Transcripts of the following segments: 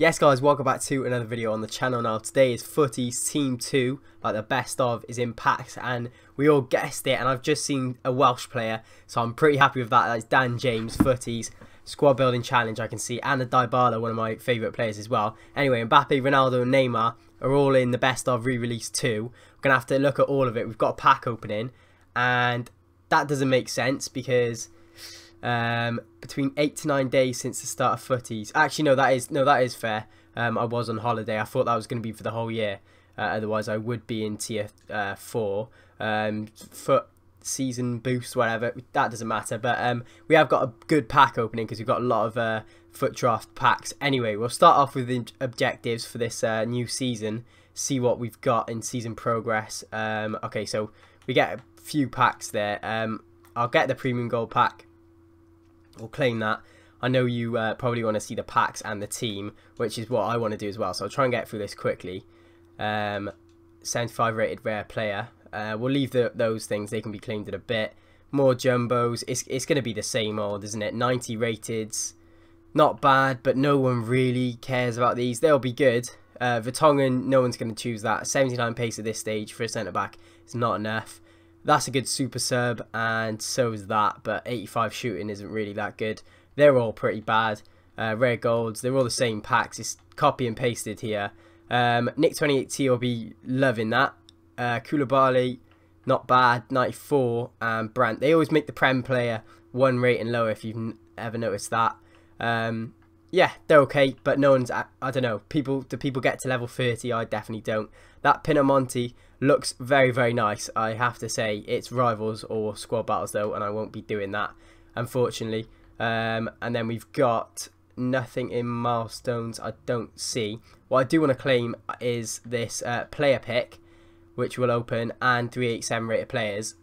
Yes guys, welcome back to another video on the channel now. Today is Futties Team 2, like the best of is in packs and we all guessed it and I've just seen a Welsh player so I'm pretty happy with that. That's Dan James, Futties, Squad Building Challenge I can see and a Dybala, one of my favourite players as well. Anyway, Mbappe, Ronaldo and Neymar are all in the best of re-release 2. We're going to have to look at all of it. We've got a pack opening and that doesn't make sense because um, between eight to nine days since the start of futties. Actually, no, that is no, that is fair. Um, I was on holiday. I thought that was going to be for the whole year. Uh, otherwise, I would be in tier uh, four. Um, foot season boost, whatever. That doesn't matter. But um, we have got a good pack opening because we've got a lot of uh, FUT draft packs. Anyway, we'll start off with the objectives for this uh, new season. See what we've got in season progress. Um, okay, so we get a few packs there. Um, I'll get the premium gold pack will claim that. I know you uh, probably want to see the packs and the team, which is what I want to do as well. So I'll try and get through this quickly. Um, 75 rated rare player. Uh, we'll leave the, those things. They can be claimed in a bit. More jumbos. It's, it's going to be the same old, isn't it? 90 rated. Not bad, but no one really cares about these. They'll be good. Uh, Vertonghen, no one's going to choose that. 79 pace at this stage for a centre-back is not enough. That's a good super sub, and so is that, but 85 shooting isn't really that good. They're all pretty bad. Uh, rare golds, they're all the same packs. It's copy and pasted here. Um, Nick 28T will be loving that. Uh, Koulibaly, not bad. 94 and Brandt. They always make the Prem player one rating lower if you've ever noticed that. Um, yeah, they're okay, but no one's, I, I don't know, people, do people get to level 30? I definitely don't. That Pinamonti looks very, very nice, I have to say. It's rivals or squad battles though, and I won't be doing that, unfortunately. Um, and then we've got nothing in milestones I don't see. What I do want to claim is this uh, player pick, which will open, and 387 rated players,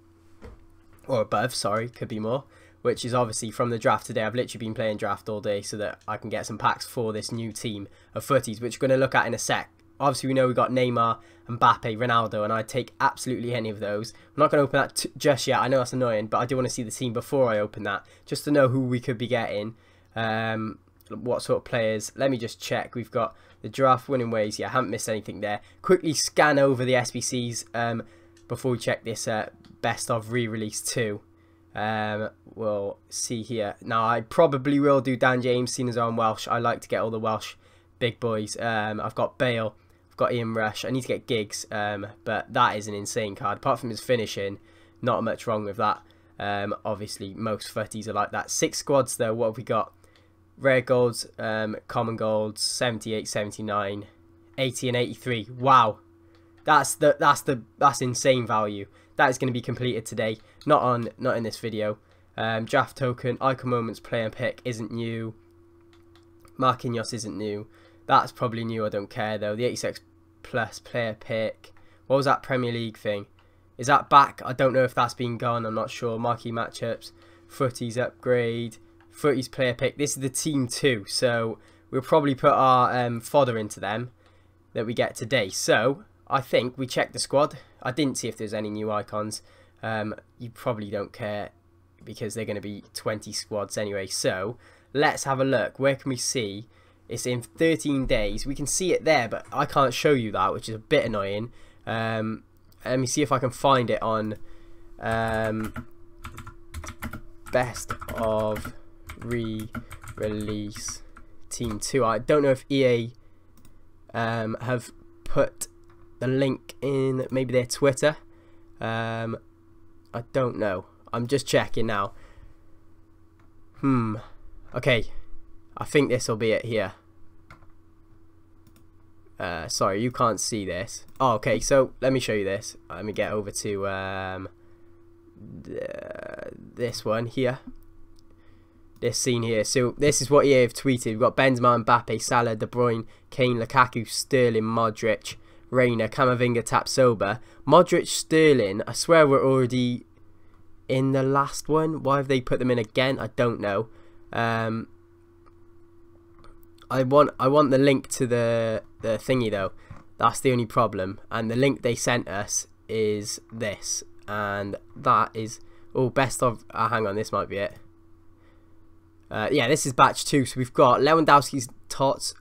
or above, sorry, could be more which is obviously from the draft today. I've literally been playing draft all day so that I can get some packs for this new team of futties, which we're going to look at in a sec. Obviously, we know we got Neymar, Mbappe, Ronaldo, and I'd take absolutely any of those. I'm not going to open that just yet. I know that's annoying, but I do want to see the team before I open that, just to know who we could be getting, um, what sort of players. Let me just check. We've got the draft winning ways. Yeah, I haven't missed anything there. Quickly scan over the SBCs um, before we check this uh, best of re-release 2. Um, we'll see here. Now, I probably will do Dan James, seeing as I'm Welsh. I like to get all the Welsh big boys. Um, I've got Bale, I've got Ian Rush. I need to get Giggs, um, but that is an insane card. Apart from his finishing, not much wrong with that. Um, obviously, most futties are like that. Six squads, though. What have we got? Rare golds, um, common golds, 78, 79, 80, and 83. Wow, that's the that's the that's insane value that is going to be completed today. Not on, not in this video. Um, draft token, icon moments, player pick isn't new. Marquinhos isn't new. That's probably new. I don't care though. The 86 plus player pick. What was that Premier League thing? Is that back? I don't know if that's been gone. I'm not sure. Marquee matchups, futties upgrade, futties player pick. This is the team two, so we'll probably put our um, fodder into them that we get today. So I think we check the squad. I didn't see if there's any new icons. Um, you probably don't care because they're going to be 20 squads anyway. So let's have a look. Where can we see? It's in 13 days. We can see it there, but I can't show you that, which is a bit annoying. Um, let me see if I can find it on um, best of re-release team 2. I don't know if EA um, have put the link in maybe their Twitter. Um, I don't know. I'm just checking now. Hmm. Okay. I think this will be it here. Uh, sorry, you can't see this. Oh, okay. So let me show you this. Let me get over to um, this one here. This scene here. So this is what EA have tweeted. We've got Benzema, Mbappe, Salah, De Bruyne, Kane, Lukaku, Sterling, Modric, Reina, Camavinga, Tapsoba. Modric, Sterling, I swear we're already in the last one. Why have they put them in again? I don't know. Um, I want I want the link to the the thingy though. That's the only problem. And the link they sent us is this, and that is oh best of. Uh, hang on, this might be it. Uh, yeah, this is batch two. So we've got Lewandowski's tots,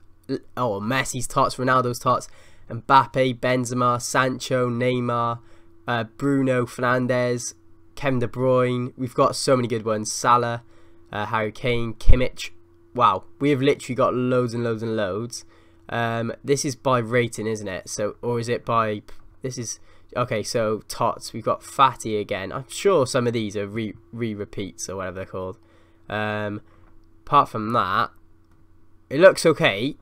oh Messi's tots, Ronaldo's tots, Mbappe, Benzema, Sancho, Neymar, uh, Bruno Fernandes, Kevin De Bruyne. We've got so many good ones. Salah, uh, Harry Kane, Kimmich. Wow, we have literally got loads and loads and loads. Um, this is by rating, isn't it? So, or is it by? This is okay. So tots. We've got Fati again. I'm sure some of these are re re repeats or whatever they're called. Um, apart from that, it looks okay.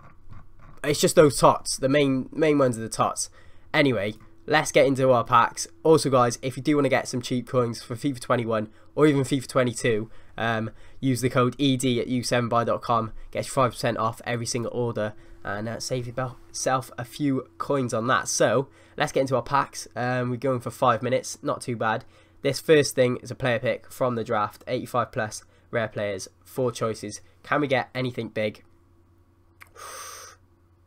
It's just those tots. The main main ones are the tots. Anyway, let's get into our packs. Also, guys, if you do want to get some cheap coins for FIFA 21 or even FIFA 22, um, use the code ED at u7buy.com. Get 5% off every single order and uh, save yourself a few coins on that. So, let's get into our packs. Um, we're going for five minutes, not too bad. This first thing is a player pick from the draft, 85 plus rare players, four choices. Can we get anything big?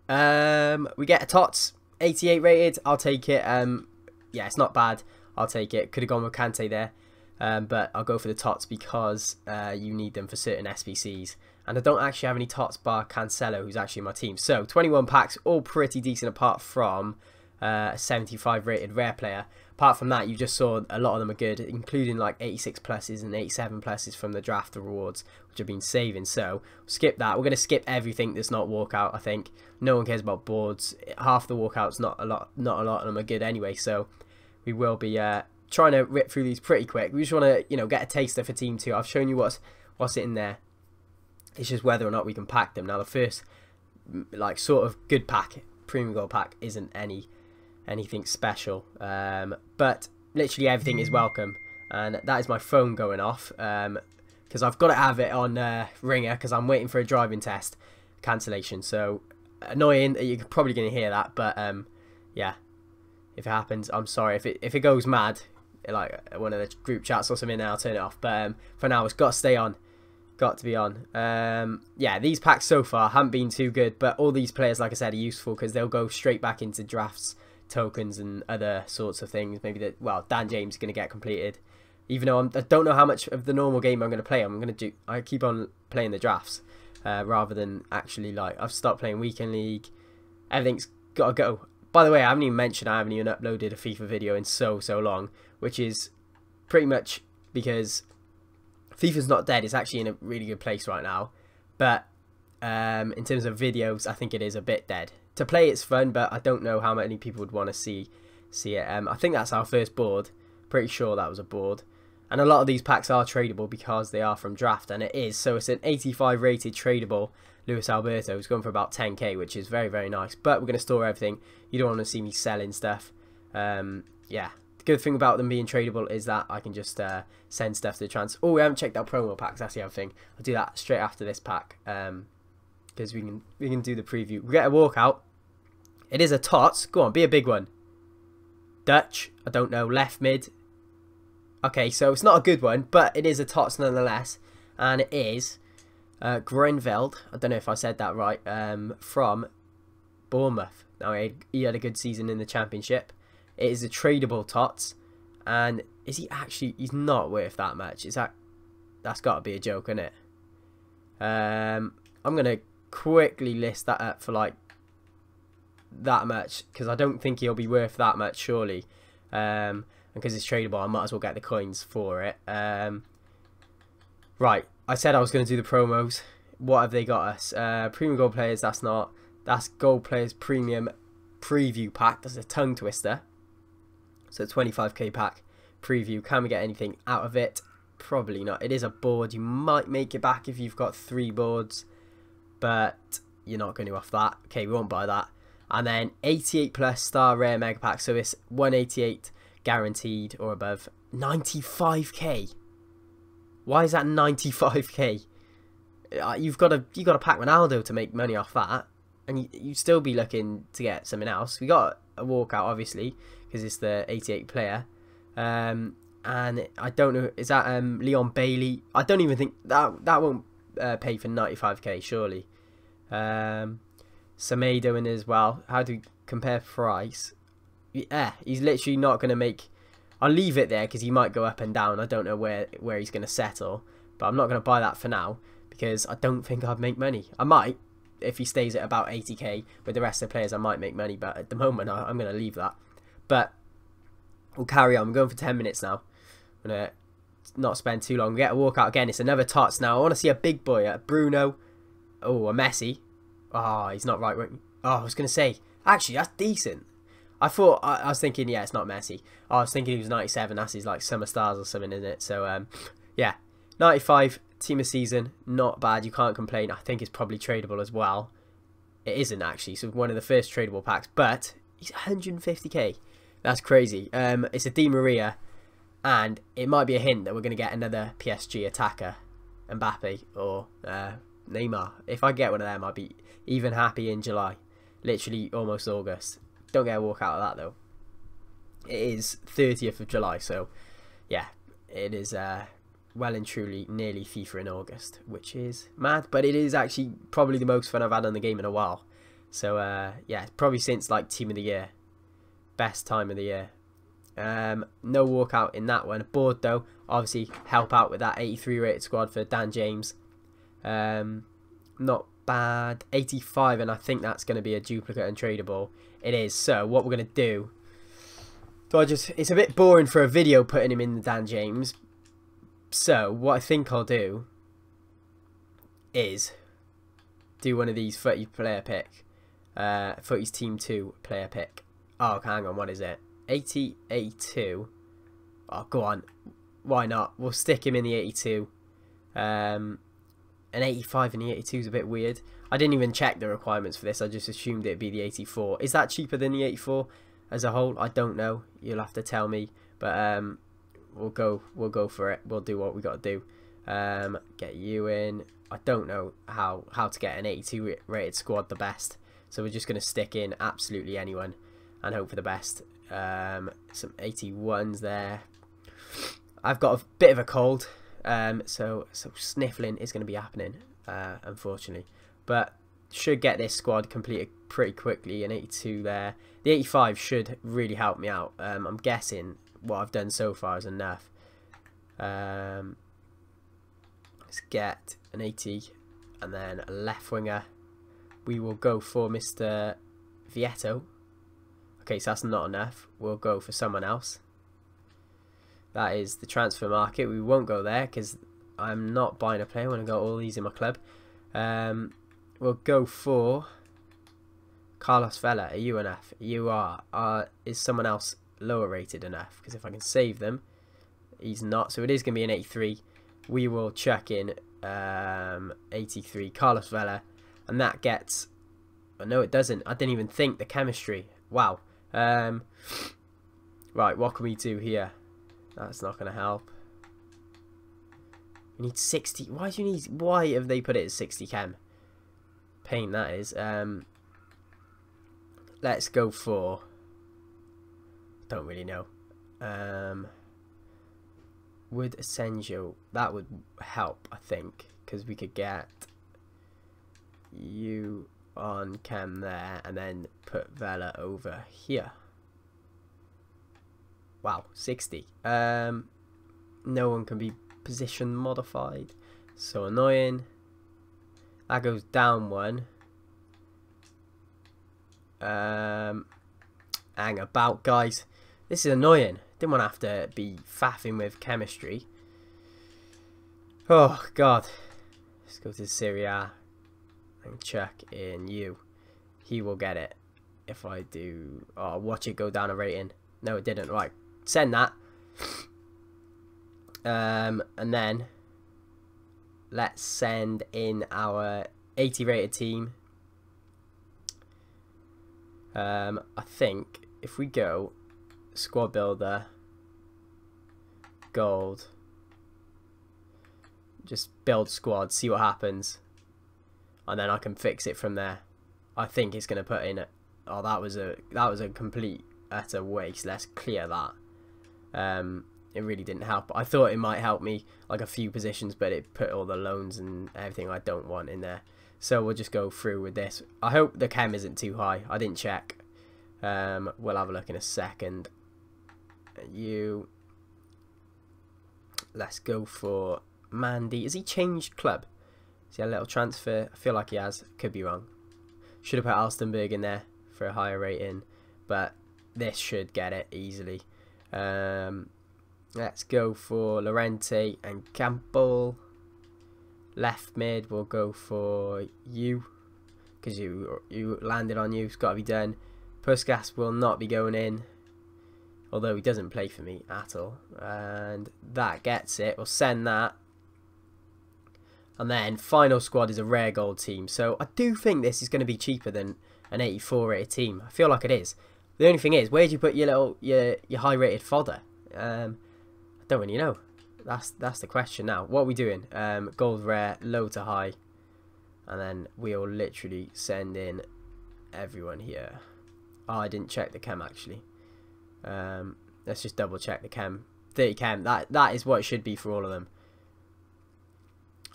Um, we get a Tots, 88 rated. I'll take it. Um, yeah, it's not bad. I'll take it. Could have gone with Kante there. Um, but I'll go for the Tots because uh, you need them for certain SBCs. And I don't actually have any Tots bar Cancelo, who's actually my team. So, 21 packs, all pretty decent apart from uh, a 75 rated rare player. Apart from that, you just saw a lot of them are good, including like 86 pluses and 87 pluses from the draft rewards, which I've been saving. So, skip that. We're going to skip everything that's not walkout, I think. No one cares about boards. Half the walkouts, not a lot, not a lot of them are good anyway. So, we will be uh, trying to rip through these pretty quick. We just want to, you know, get a taster for Team 2. I've shown you what's, what's in there. It's just whether or not we can pack them. Now, the first, like, sort of good pack, premium gold pack, isn't any anything special. Um, but literally everything is welcome. And that is my phone going off. Because um, I've got to have it on uh, ringer because I'm waiting for a driving test cancellation. So annoying that you're probably going to hear that. But um, yeah, if it happens, I'm sorry. If it, if it goes mad, like one of the group chats or something, then I'll turn it off. But um, for now, it's got to stay on. Got to be on. Um, yeah, these packs so far haven't been too good, but all these players, like I said, are useful because they'll go straight back into drafts tokens and other sorts of things. Maybe that well, Dan James is going to get completed. Even though I'm, I do not know how much of the normal game I'm going to play, I'm going to do. I keep on playing the drafts uh, rather than actually like I've stopped playing weekend league. Everything's got to go. By the way, I haven't even mentioned I haven't even uploaded a FIFA video in so so long, which is pretty much because FIFA's not dead. It's actually in a really good place right now, but um, in terms of videos, I think it is a bit dead to play it's fun, but I don't know how many people would want to see see it. Um, I think that's our first board. Pretty sure that was a board. And a lot of these packs are tradable because they are from draft, and it is. So it's an 85 rated tradable Luis Alberto. who's going for about 10k, which is very, very nice. But we're going to store everything. You don't want to see me selling stuff. Um, yeah. The good thing about them being tradable is that I can just uh, send stuff to the trans. Oh, we haven't checked out promo packs. That's the other thing. I'll do that straight after this pack. Um, because we can we can do the preview. We get a walkout. It is a tots. Go on, be a big one. Dutch. I don't know. Left mid. Okay, so it's not a good one, but it is a tots nonetheless. And it is uh. I don't know if I said that right. Um, from Bournemouth. Now, he had a good season in the Championship. It is a tradable tots. And is he actually... He's not worth that much. Is that... That's got to be a joke, isn't it? Um, I'm going to quickly list that up for like that much because I don't think he'll be worth that much surely. Um, and because it's tradable, I might as well get the coins for it. Um, right, I said I was going to do the promos. What have they got us? Uh, premium gold players. That's not. That's gold players premium preview pack. That's a tongue twister. So 25k pack preview. Can we get anything out of it? Probably not. It is a board. You might make it back if you've got three boards, but you're not going to off that. Okay, we won't buy that and then 88 plus star rare mega pack so it's 188 guaranteed or above. 95k why is that 95k uh, you've got to you got to pack Ronaldo to make money off that and you you still be looking to get something else. We got a walkout obviously because it's the 88 player. Um, and I don't know is that um, Leon Bailey? I don't even think that that won't uh, pay for 95k surely. Um, Semedo in as well. How do compare price? Yeah, he's literally not going to make... I'll leave it there because he might go up and down. I don't know where, where he's going to settle. But I'm not going to buy that for now because I don't think I'd make money. I might, if he stays at about 80k with the rest of the players, I might make money. But at the moment, I, am going to leave that. But we'll carry on. I'm going for 10 minutes now. I'm going to not spend too long. We get a walkout again. It's another Tots now. I want to see a big boy. A Bruno. Oh, a Messi. Oh, he's not right. Oh, I was going to say. Actually, that's decent. I thought I, I, was thinking, yeah, it's not Messi. I was thinking he was 97. That's his like summer stars or something, in it? So um, yeah, 95 team of season, not bad. You can't complain. I think it's probably tradable as well. It isn't actually. So one of the first tradable packs, but he's 150k. That's crazy. Um, it's a Di Maria, and it might be a hint that we're going to get another PSG attacker, Mbappe or uh, Neymar. If I get one of them, I'd be even happy in July. Literally almost August. Don't get a walk out of that though. It is 30th of July, so yeah, it is uh, well and truly nearly FIFA in August, which is mad, but it is actually probably the most fun I've had on the game in a while. So uh, yeah, probably since like Team of the Year, best time of the year. Um, no walkout in that one. Though, obviously help out with that 83 rated squad for Dan James. Um, not bad. 85, and I think that's going to be a duplicate and tradable. It is. So what we're going to do. So I just, it's a bit boring for a video putting him in the Dan James. So what I think I'll do is do one of these footy player pick. Uh, footy's team 2 player pick. Oh, hang on, what is it? 80, 82. Oh, go on. Why not? We'll stick him in the 82. Um, an 85 and the 82 is a bit weird. I didn't even check the requirements for this. I just assumed it'd be the 84. Is that cheaper than the 84 as a whole? I don't know. You'll have to tell me. But um, we'll go. We'll go for it. We'll do what we got to do. Um, get you in. I don't know how how to get an 82 rated squad the best. So we're just gonna stick in absolutely anyone and hope for the best. Um, some 81s there. I've got a bit of a cold. Um, so so sniffling is going to be happening, uh, unfortunately. But should get this squad completed pretty quickly. An 82 there. The 85 should really help me out. Um, I'm guessing what I've done so far is enough. Um, let's get an 80 and then a left winger. We will go for Mr. Vietto. Okay, so that's not enough. We'll go for someone else. That is the transfer market. We won't go there because I'm not buying a player when I got all these in my club. Um, we'll go for Carlos Vela. You enough? You are. Uh, is someone else lower rated enough? Because if I can save them, he's not. So it is going to be an 83. We will check in um, 83 Carlos Vela. And that gets... No, it doesn't. I didn't even think the chemistry. Wow. Um, right, what can we do here? That's not going to help. We need 60. Why do you need... Why have they put it at 60 chem? Pain, that is. Um, let's go for... Don't really know. Um, would Asensio... That would help, I think. Because we could get you on chem there and then put Vela over here. Wow, 60. Um, no one can be position modified. So annoying. That goes down one. Um, hang about, guys. This is annoying. Didn't want to have to be faffing with chemistry. Oh, God. Let's go to Syria and check in you. He will get it if I do. Oh, watch it go down a rating. No, it didn't. Right, send that. Um, and then let's send in our 80 rated team. Um, I think if we go squad builder, gold, just build squad, see what happens, and then I can fix it from there. I think it's going to put in. A, oh, that was a that was a complete utter waste. Let's clear that. Um, it really didn't help. I thought it might help me like a few positions, but it put all the loans and everything I don't want in there. So we'll just go through with this. I hope the chem isn't too high. I didn't check. Um, we'll have a look in a second. You. Let's go for Mandi. Has he changed club? See a little transfer? I feel like he has. Could be wrong. Should have put Halstenberg in there for a higher rating, but this should get it easily. Um, let's go for Llorente and Campbell. Left mid, we'll go for you because you you landed on you. It's got to be done. Puskas will not be going in, although he doesn't play for me at all. And that gets it. We'll send that. And then final squad is a rare gold team. So I do think this is going to be cheaper than an 84 rated team. I feel like it is. The only thing is, where do you put your little your your high rated fodder? Um, I don't really know. That's that's the question now. What are we doing? Um, gold rare, low to high, and then we'll literally send in everyone here. Oh, I didn't check the chem actually. Um, let's just double check the chem. 30 chem. That that is what it should be for all of them.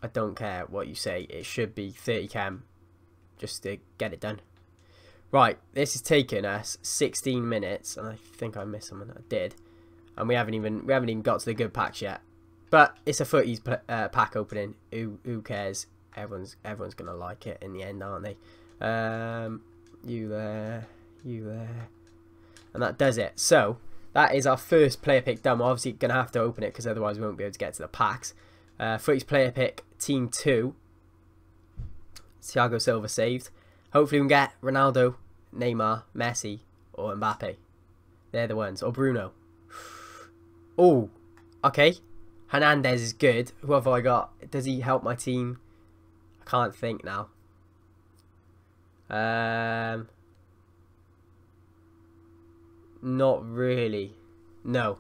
I don't care what you say. It should be 30 chem just to get it done. Right, this has taken us 16 minutes, and I think I missed something. I did, and we haven't even we haven't even got to the good packs yet. But it's a futties uh, pack opening. Who who cares? Everyone's everyone's gonna like it in the end, aren't they? Um, you there, you there, and that does it. So that is our first player pick done. We're obviously gonna have to open it because otherwise we won't be able to get to the packs. Uh, futties player pick team two. Thiago Silva saved. Hopefully we can get Ronaldo, Neymar, Messi, or Mbappe. They're the ones. Or Bruno. Oh, okay. Hernandez is good. Who have I got? Does he help my team? I can't think now. Um, not really. No.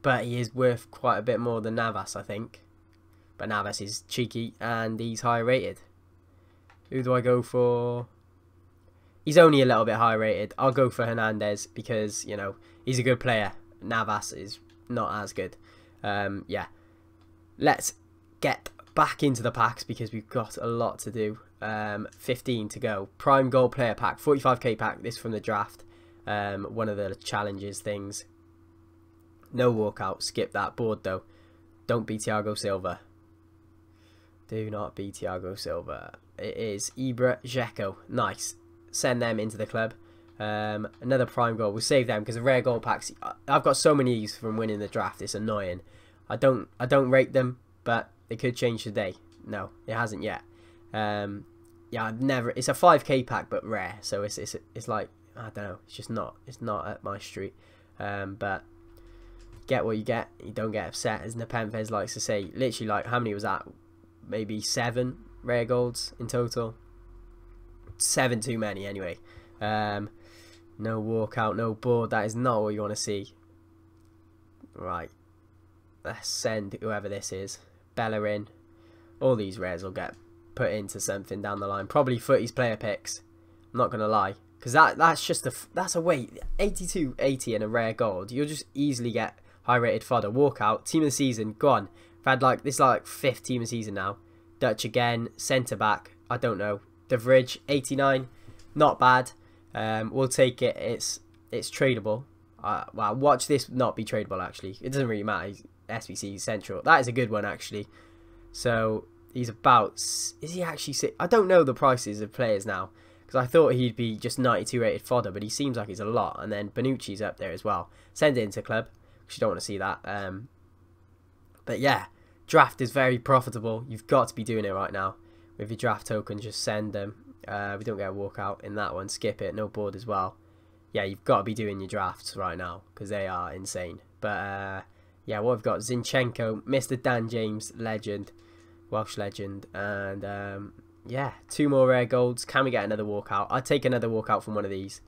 But he is worth quite a bit more than Navas, I think. But Navas is cheeky and he's high rated. Who do I go for? He's only a little bit high rated. I'll go for Hernandez because, you know, he's a good player. Navas is not as good. Um, yeah. Let's get back into the packs because we've got a lot to do. Um, 15 to go. Prime goal player pack. 45k pack. This from the draft. Um, one of the challenges things. No walkout. Skip that board though. Don't be Thiago Silva. Do not be Thiago Silva. It is Ibra Dzeko. Nice send them into the club. Um, another prime goal. We'll save them because the rare goal packs. I've got so many from winning the draft. It's annoying. I don't I don't rate them, but it could change today. No, it hasn't yet. Um, yeah, I've never. It's a 5k pack, but rare. So it's it's it's like I don't know. It's just not. It's not at my street. Um, but get what you get. You don't get upset, as Nepenthez likes to say. Literally, like how many was that? Maybe seven rare golds in total seven too many anyway. Um, no walkout, no board. That is not what you want to see. Right. Let's send whoever this is. Bellerin. All these rares will get put into something down the line. Probably futties player picks. I'm not going to lie. Because that, that's just a, that's a weight. 82, 80 and a rare gold. You'll just easily get high rated fodder. Walkout. Team of the season. Gone. I've had like, this is like fifth team of the season now. Dutch again. Centre back. I don't know. Vrij, 89. Not bad. Um, we'll take it. It's it's tradable. Uh, well, watch this not be tradable, actually. It doesn't really matter. He's SBC Central. That is a good one, actually. So, he's about... Is he actually... I don't know the prices of players now. Because I thought he'd be just 92 rated fodder, but he seems like he's a lot. And then Bonucci's up there as well. Send it into club. Because you don't want to see that. Um, but yeah, draft is very profitable. You've got to be doing it right now with your draft token, just send them. Uh, we don't get a walkout in that one. Skip it. No board as well. Yeah, you've got to be doing your drafts right now because they are insane. But uh, yeah, what we've got Zinchenko, Mr. Dan James, legend, Welsh legend, and um, yeah, two more rare golds. Can we get another walkout? I'd take another walkout from one of these.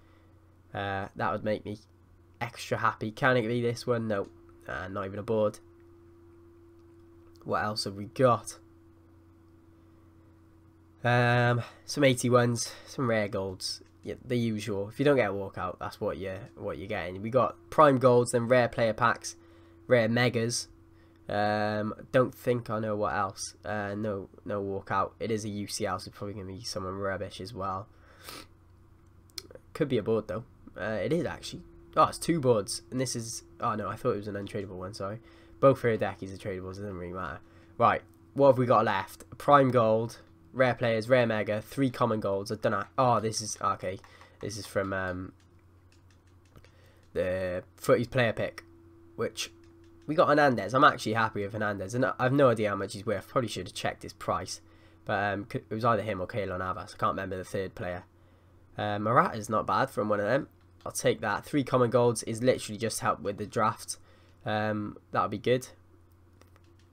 Uh, that would make me extra happy. Can it be this one? No, uh, not even a board. What else have we got? Um, some 81s, some rare golds, yeah, the usual. If you don't get a walkout, that's what you what you're getting. We got prime golds, then rare player packs, rare megas. Um, don't think I know what else. Uh, no, no walkout. It is a UCL, so it's probably gonna be someone rubbish as well. Could be a board though. Uh, it is actually. Oh, it's two boards, and this is. Oh no, I thought it was an untradeable one. Sorry. Both for a deck is a tradable. So it doesn't really matter. Right, what have we got left? Prime gold, rare players, rare mega, three common golds. I don't know. Oh, this is okay. This is from um, the futties player pick, which we got Hernandez. I'm actually happy with Hernandez, and I have no idea how much he's worth. Probably should have checked his price, but um, it was either him or Keylor Navas. I can't remember the third player. Uh, Morata is not bad from one of them. I'll take that. Three common golds is literally just help with the draft. Um, that'll be good.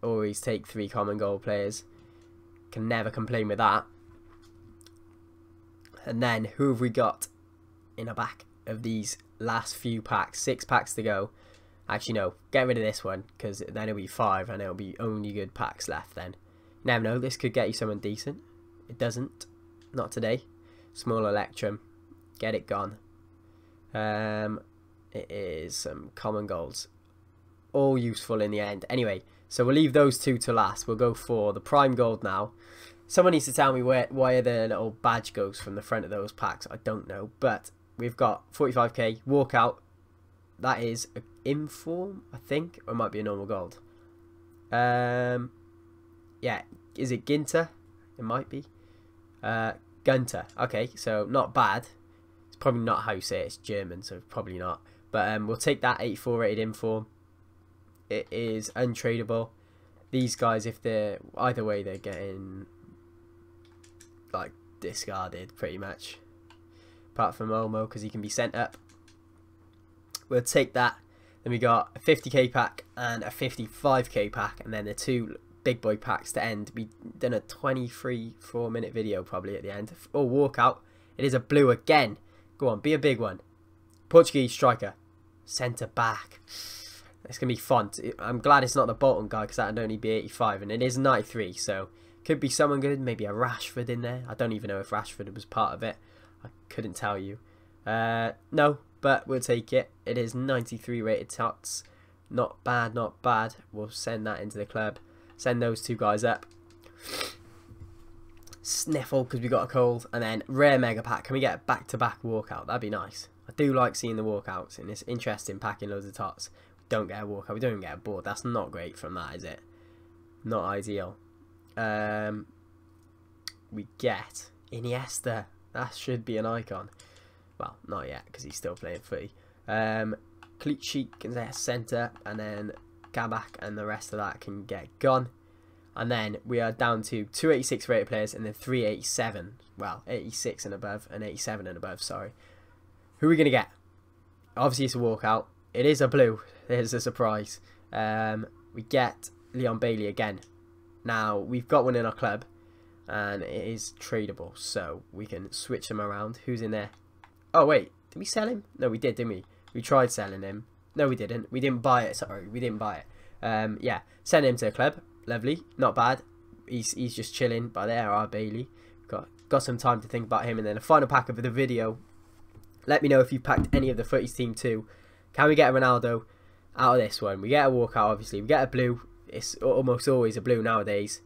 Always take three common gold players. Can never complain with that. And then who have we got in the back of these last few packs? Six packs to go. Actually, no. Get rid of this one because then it'll be five and it'll be only good packs left then. You never know. This could get you someone decent. It doesn't. Not today. Small Electrum. Get it gone. Um, it is some common golds. All useful in the end. Anyway, so we'll leave those two to last. We'll go for the prime gold now. Someone needs to tell me where why the little badge goes from the front of those packs. I don't know, but we've got 45k walkout. That is an inform, I think, or it might be a normal gold. Um, yeah, is it Ginter? It might be. Uh, Gunter. Okay, so not bad. It's probably not how you say it. It's German, so probably not. But um, we'll take that 84 rated inform it is untradeable. These guys, if they're either way, they're getting like discarded pretty much. Apart from Olmo, because he can be sent up. We'll take that. Then we got a 50k pack and a 55k pack, and then the two big boy packs to end. We done a 23 4 minute video probably at the end. Oh, walkout. It is a blue again. Go on, be a big one. Portuguese striker. Centre back. It's going to be fun. I'm glad it's not the Bolton guy because that would only be 85 and it is 93 so could be someone good, maybe a Rashford in there. I don't even know if Rashford was part of it. I couldn't tell you. Uh, no, but we'll take it. It is 93 rated tots. Not bad, not bad. We'll send that into the club. Send those two guys up. Sniffle because we got a cold. And then rare mega pack. Can we get a back-to-back -back walkout? That'd be nice. I do like seeing the walkouts and it's interesting packing loads of tots don't get a walkout. We don't even get a board. That's not great from that, is it? Not ideal. Um, we get Iniesta. That should be an icon. Well, not yet, because he's still playing free. Um, Clichy can say centre, and then Kabak and the rest of that can get gone. And then we are down to 286 rated players and then 387. Well, 86 and above and 87 and above, sorry. Who are we going to get? Obviously, it's a walkout. It is a blue. There's a surprise. Um, we get Leon Bailey again. Now, we've got one in our club, and it is tradable, so we can switch them around. Who's in there? Oh, wait. Did we sell him? No, we did, didn't we? We tried selling him. No, we didn't. We didn't buy it. Sorry, we didn't buy it. Um, yeah, send him to the club. Lovely. Not bad. He's, he's just chilling. But there are Bailey. Got, got some time to think about him. And then the final pack of the video. Let me know if you packed any of the futties team too. Can we get a Ronaldo out of this one? We get a walkout, obviously. We get a blue. It's almost always a blue nowadays.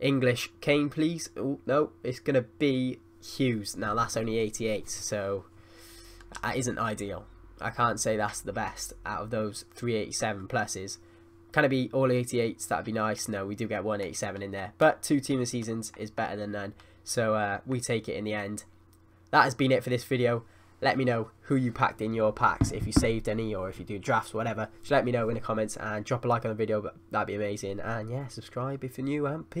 English Kane, please. Oh, no. It's going to be Hughes. Now, that's only 88, so that isn't ideal. I can't say that's the best out of those 387 pluses. Can it be all 88s? That'd be nice. No, we do get 187 in there. But two team of seasons is better than none. So uh, we take it in the end. That has been it for this video let me know who you packed in your packs, if you saved any or if you do drafts, whatever. Just let me know in the comments and drop a like on the video, that'd be amazing. And yeah, subscribe if you're new and peace.